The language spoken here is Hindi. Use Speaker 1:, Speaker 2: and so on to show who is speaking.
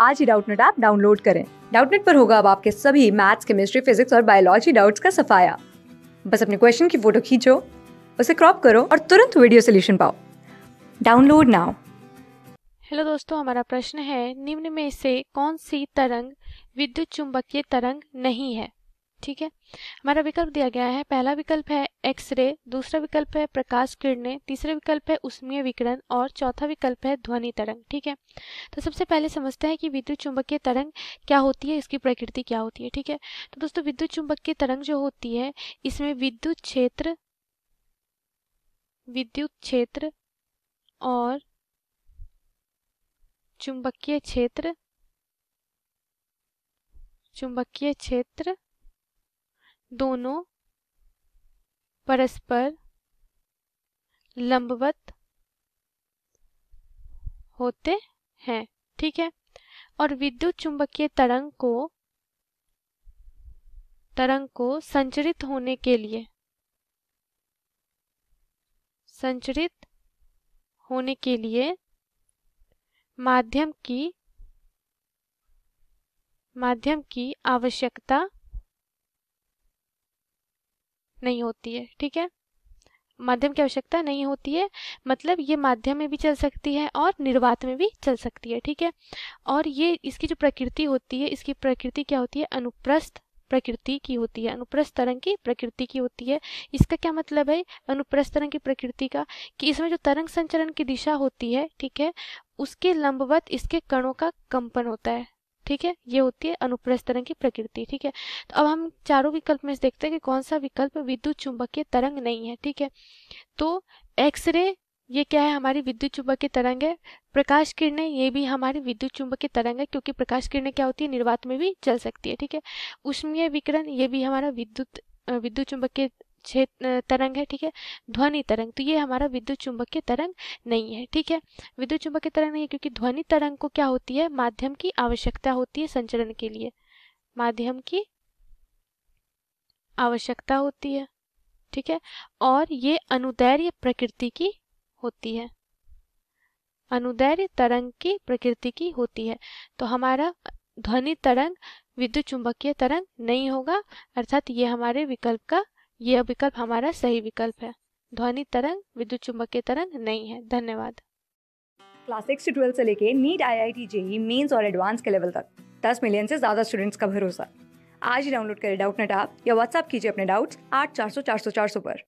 Speaker 1: आज ही डाउटनेट ऐप डाउनलोड करें। डाउटनेट पर होगा अब आपके सभी मैथ्स, केमिस्ट्री, फिजिक्स और बायोलॉजी डाउट्स का सफाया। बस अपने क्वेश्चन की फ़ोटो खींचो, उसे क्रॉप करो और तुरंत वीडियो सोल्यूशन पाओ। Download now.
Speaker 2: हेलो दोस्तों, हमारा प्रश्न है, निम्न में से कौन सी तरंग विद्युत चुंबकीय तरंग नहीं है? ठीक है? हमारा विकल्प दिया गया है, पहला विकल्प है एक्सरे, दूसरा विकल्प है प्रकाश किरणें, तीसरा विकल्प है उष्मीय विकिरण और चौथा विकल्प है ध्वनि तरंग, ठीक है? तो सबसे पहले समझते हैं कि विद्युत चुंबकीय तरंग क्या होती है, इसकी प्रकृति क्या होती है, ठीक है? तो दोस्तों, विद्युत चुंबकीय तरंग जो होती है, इसमें विद्युत क्षेत्र विद्युत क्षेत्र और चुंबकीय क्षेत्र चुंबकीय क्षेत्र दोनों परस्पर लंबवत होते हैं, ठीक है? और विद्युत चुंबकीय तरंग को तरंग को संचरित होने के लिए, संचरित होने के लिए माध्यम की माध्यम की आवश्यकता नहीं होती है, ठीक है? माध्यम की आवश्यकता नहीं होती है मतलब ये माध्यम में भी चल सकती है और निर्वात में भी चल सकती है, ठीक है? और ये इसकी जो प्रकृति होती है, इसकी प्रकृति क्या होती है? अनुप्रस्थ प्रकृति की होती है, अनुप्रस्थ तरंग की प्रकृति की होती है। इसका क्या मतलब है? अनुप्रस्थ तरंग की प्रकृति का कि इसमें जो तरंग संचरण की दिशा होती है, ठीक है, उसके लंबवत इसके कणों का कंपन होता है। ठीक है? ये होती है अनुप्रस्थ तरंग की प्रकृति, ठीक है? तो अब हम चारों विकल्प में देखते हैं कि कौन सा विकल्प विद्युत चुंबकीय तरंग नहीं है, ठीक है? तो एक्सरे, ये क्या है? हमारी विद्युत चुंबकीय तरंग है। प्रकाश किरणें, ये भी हमारी विद्युत चुंबकीय तरंग है, क्योंकि प्रकाश किरणें क्या होती है? निर्वात में भी चल सकती है, ठीक है? उष्मीय विकिरण, ये भी हमारा विद्युत विद्युत चुंबकीय क्षेत्र तरंग है, ठीक है? ध्वनि तरंग। तो ये हमारा विद्युत चुंबकीय तरंग नहीं है, ठीक है? विद्युत चुंबकीय तरंग नहीं है क्योंकि ध्वनि तरंग को क्या होती है? माध्यम की आवश्यकता होती है संचरण के लिए। माध्यम की आवश्यकता होती है, ठीक है? और ये अनुदैर्य प्रकृति की होती है। अनुदैर्य तरंग की प्रकृति की होती है। तो हमारा ध्वनि तरंग, विद्युत चुंबकीय तरंग नहीं होगा, अर्थात ये हमारे विकल्प का यह विकल्प हमारा सही विकल्प है। ध्वनि तरंग, विद्युत चुंबकीय तरंग नहीं है। धन्यवाद।
Speaker 1: क्लास सिक्स से ट्वेल्थ से लेके NEET I I T JEE mains और एडवांस के लेवल तक। दस मिलियन से ज़्यादा स्टूडेंट्स का भरोसा। आज ही डाउनलोड करें डाउट नेट आप या व्हाट्सअप कीजिए अपने डाउट्स आठ चार सौ चार सौ चार सौ पर।